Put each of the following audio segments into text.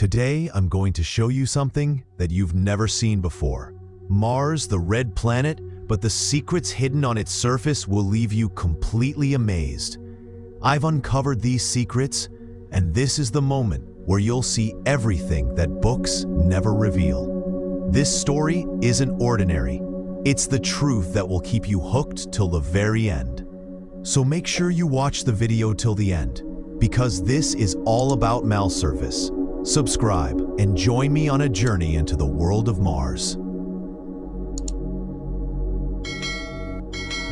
Today, I'm going to show you something that you've never seen before. Mars, the red planet, but the secrets hidden on its surface will leave you completely amazed. I've uncovered these secrets, and this is the moment where you'll see everything that books never reveal. This story isn't ordinary. It's the truth that will keep you hooked till the very end. So make sure you watch the video till the end, because this is all about Mars Surface. Subscribe and join me on a journey into the world of Mars.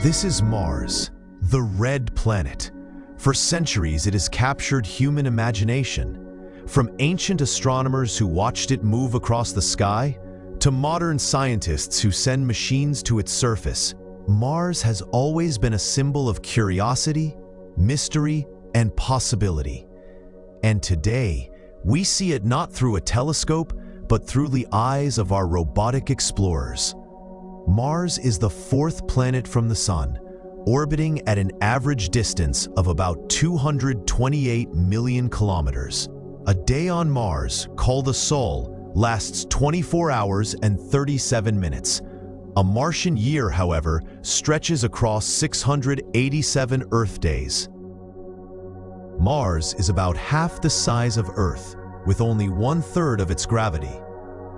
This is Mars, the red planet. For centuries, it has captured human imagination. From ancient astronomers who watched it move across the sky, to modern scientists who send machines to its surface, Mars has always been a symbol of curiosity, mystery, and possibility. And today, we see it not through a telescope, but through the eyes of our robotic explorers. Mars is the fourth planet from the Sun, orbiting at an average distance of about 228 million kilometers. A day on Mars, called a sol, lasts 24 hours and 37 minutes. A Martian year, however, stretches across 687 Earth days. Mars is about half the size of Earth, with only one-third of its gravity.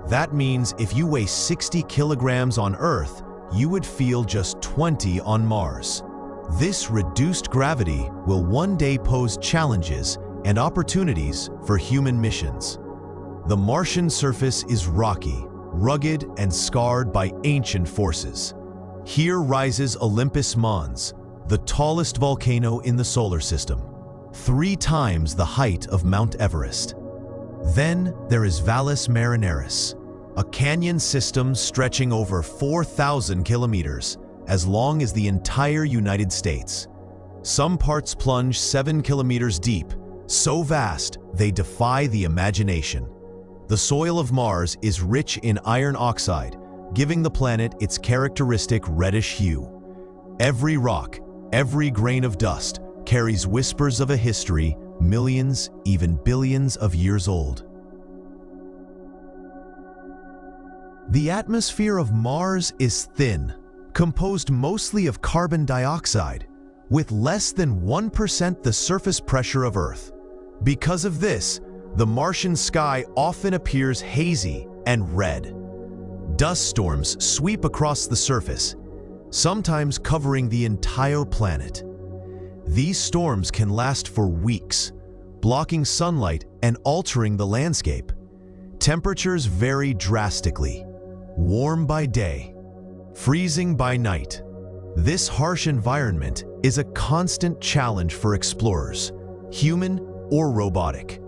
That means if you weigh 60 kilograms on Earth, you would feel just 20 on Mars. This reduced gravity will one day pose challenges and opportunities for human missions. The Martian surface is rocky, rugged, and scarred by ancient forces. Here rises Olympus Mons, the tallest volcano in the solar system three times the height of Mount Everest. Then there is Valles Marineris, a canyon system stretching over 4,000 kilometers, as long as the entire United States. Some parts plunge 7 kilometers deep, so vast they defy the imagination. The soil of Mars is rich in iron oxide, giving the planet its characteristic reddish hue. Every rock, every grain of dust, carries whispers of a history millions, even billions of years old. The atmosphere of Mars is thin, composed mostly of carbon dioxide, with less than 1% the surface pressure of Earth. Because of this, the Martian sky often appears hazy and red. Dust storms sweep across the surface, sometimes covering the entire planet. These storms can last for weeks, blocking sunlight and altering the landscape. Temperatures vary drastically, warm by day, freezing by night. This harsh environment is a constant challenge for explorers, human or robotic.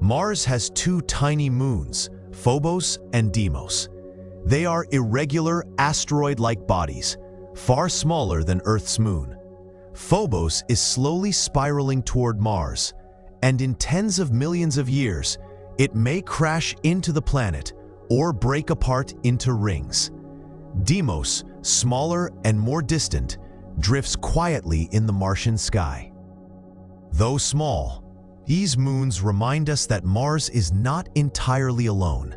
Mars has two tiny moons, Phobos and Deimos. They are irregular asteroid-like bodies, far smaller than Earth's moon. Phobos is slowly spiraling toward Mars, and in tens of millions of years, it may crash into the planet or break apart into rings. Deimos, smaller and more distant, drifts quietly in the Martian sky. Though small, these moons remind us that Mars is not entirely alone.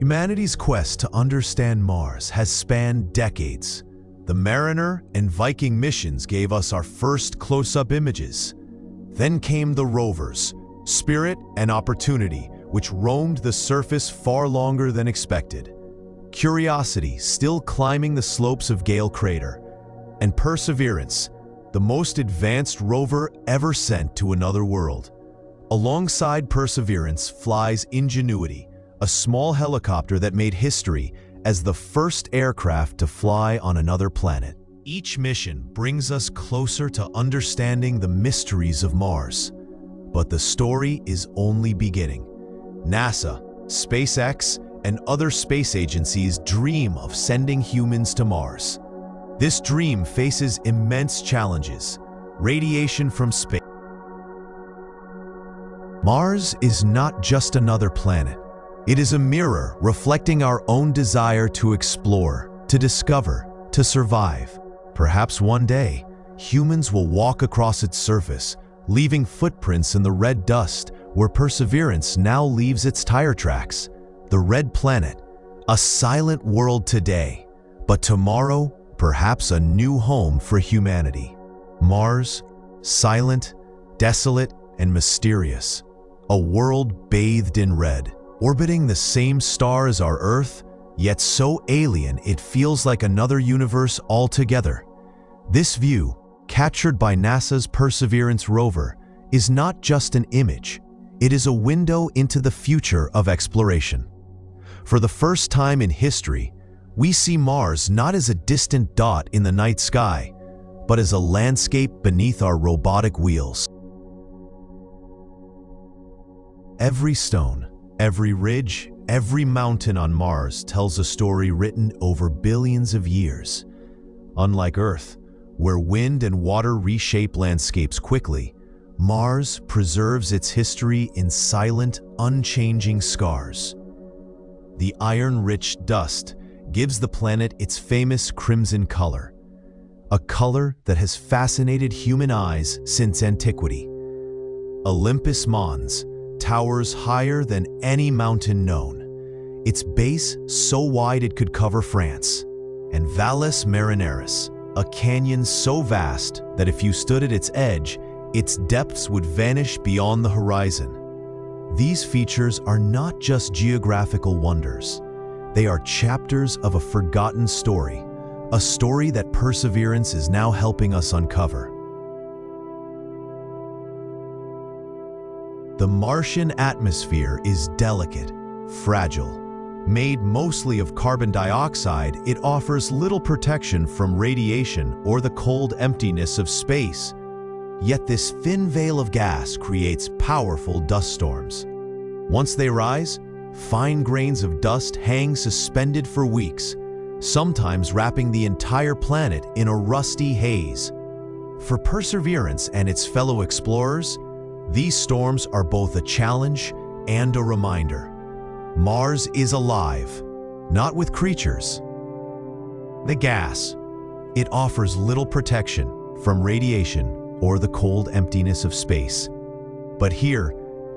Humanity's quest to understand Mars has spanned decades, the Mariner and Viking missions gave us our first close-up images. Then came the rovers, Spirit and Opportunity, which roamed the surface far longer than expected. Curiosity still climbing the slopes of Gale Crater, and Perseverance, the most advanced rover ever sent to another world. Alongside Perseverance flies Ingenuity, a small helicopter that made history as the first aircraft to fly on another planet. Each mission brings us closer to understanding the mysteries of Mars. But the story is only beginning. NASA, SpaceX, and other space agencies dream of sending humans to Mars. This dream faces immense challenges. Radiation from space. Mars is not just another planet. It is a mirror reflecting our own desire to explore, to discover, to survive. Perhaps one day, humans will walk across its surface, leaving footprints in the red dust where Perseverance now leaves its tire tracks. The red planet, a silent world today, but tomorrow, perhaps a new home for humanity. Mars, silent, desolate, and mysterious. A world bathed in red, orbiting the same star as our Earth, yet so alien it feels like another universe altogether. This view, captured by NASA's Perseverance rover, is not just an image, it is a window into the future of exploration. For the first time in history, we see Mars not as a distant dot in the night sky, but as a landscape beneath our robotic wheels. Every stone, every ridge, every mountain on Mars tells a story written over billions of years. Unlike Earth, where wind and water reshape landscapes quickly, Mars preserves its history in silent, unchanging scars. The iron-rich dust gives the planet its famous crimson color, a color that has fascinated human eyes since antiquity. Olympus Mons towers higher than any mountain known, its base so wide it could cover France, and Valles Marineris, a canyon so vast that if you stood at its edge, its depths would vanish beyond the horizon. These features are not just geographical wonders. They are chapters of a forgotten story, a story that Perseverance is now helping us uncover. The Martian atmosphere is delicate, fragile. Made mostly of carbon dioxide, it offers little protection from radiation or the cold emptiness of space. Yet this thin veil of gas creates powerful dust storms. Once they rise, fine grains of dust hang suspended for weeks, sometimes wrapping the entire planet in a rusty haze. For Perseverance and its fellow explorers, these storms are both a challenge and a reminder. Mars is alive, not with creatures. The gas. It offers little protection from radiation or the cold emptiness of space. But here,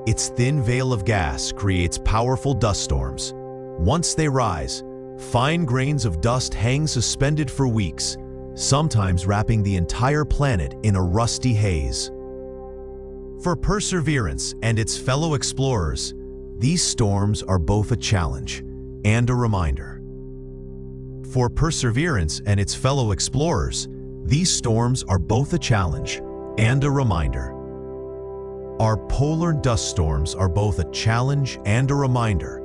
its thin veil of gas creates powerful dust storms. Once they rise, fine grains of dust hang suspended for weeks, sometimes wrapping the entire planet in a rusty haze. For Perseverance and its fellow explorers, these storms are both a challenge and a reminder. For Perseverance and its fellow explorers, these storms are both a challenge and a reminder. Our polar dust storms are both a challenge and a reminder.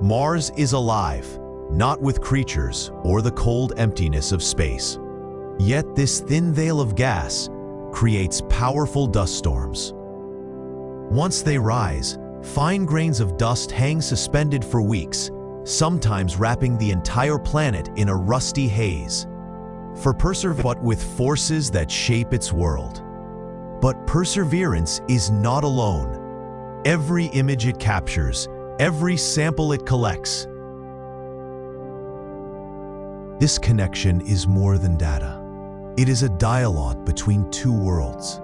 Mars is alive, not with creatures or the cold emptiness of space. Yet this thin veil of gas creates powerful dust storms. Once they rise, fine grains of dust hang suspended for weeks, sometimes wrapping the entire planet in a rusty haze. For perseverance, but with forces that shape its world. But perseverance is not alone. Every image it captures, every sample it collects, this connection is more than data. It is a dialogue between two worlds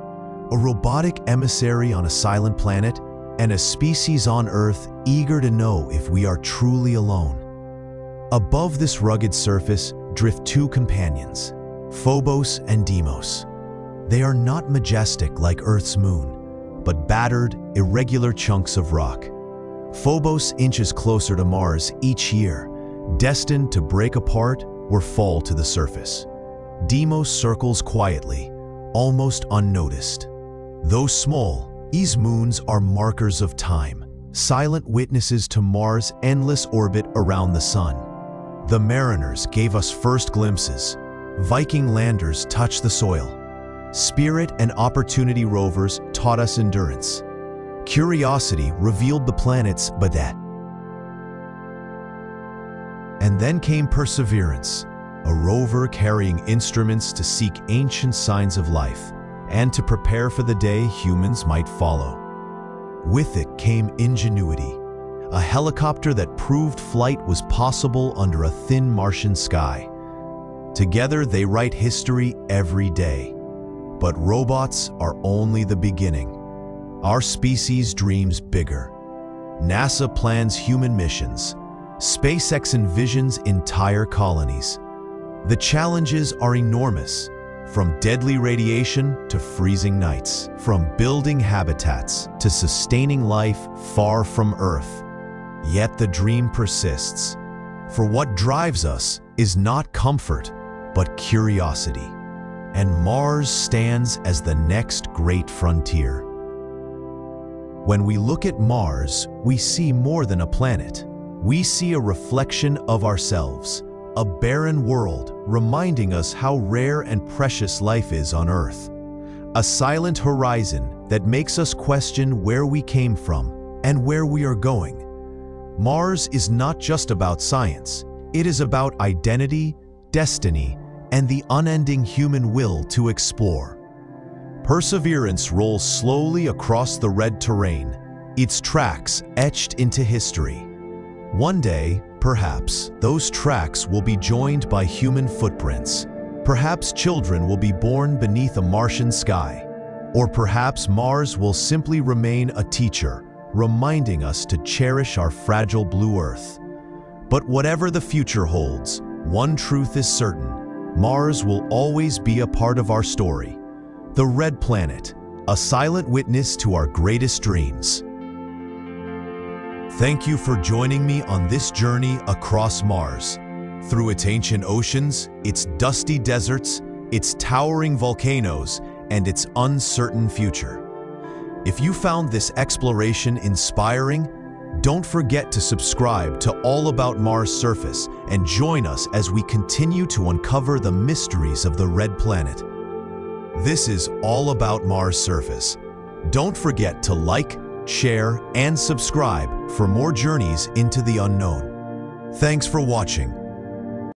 a robotic emissary on a silent planet, and a species on Earth eager to know if we are truly alone. Above this rugged surface drift two companions, Phobos and Deimos. They are not majestic like Earth's moon, but battered, irregular chunks of rock. Phobos inches closer to Mars each year, destined to break apart or fall to the surface. Deimos circles quietly, almost unnoticed. Though small, these moons are markers of time, silent witnesses to Mars' endless orbit around the Sun. The mariners gave us first glimpses. Viking landers touched the soil. Spirit and Opportunity rovers taught us endurance. Curiosity revealed the planet's badet. And then came Perseverance, a rover carrying instruments to seek ancient signs of life and to prepare for the day humans might follow. With it came Ingenuity, a helicopter that proved flight was possible under a thin Martian sky. Together they write history every day. But robots are only the beginning. Our species dreams bigger. NASA plans human missions. SpaceX envisions entire colonies. The challenges are enormous, from deadly radiation to freezing nights, from building habitats to sustaining life far from Earth. Yet the dream persists. For what drives us is not comfort, but curiosity. And Mars stands as the next great frontier. When we look at Mars, we see more than a planet. We see a reflection of ourselves, a barren world reminding us how rare and precious life is on Earth. A silent horizon that makes us question where we came from and where we are going. Mars is not just about science, it is about identity, destiny, and the unending human will to explore. Perseverance rolls slowly across the red terrain, its tracks etched into history. One day, perhaps, those tracks will be joined by human footprints. Perhaps children will be born beneath a Martian sky. Or perhaps Mars will simply remain a teacher, reminding us to cherish our fragile blue Earth. But whatever the future holds, one truth is certain. Mars will always be a part of our story. The Red Planet, a silent witness to our greatest dreams. Thank you for joining me on this journey across Mars. Through its ancient oceans, its dusty deserts, its towering volcanoes, and its uncertain future. If you found this exploration inspiring, don't forget to subscribe to All About Mars Surface and join us as we continue to uncover the mysteries of the Red Planet. This is All About Mars Surface. Don't forget to like, share, and subscribe for more journeys into the unknown. Thanks for watching.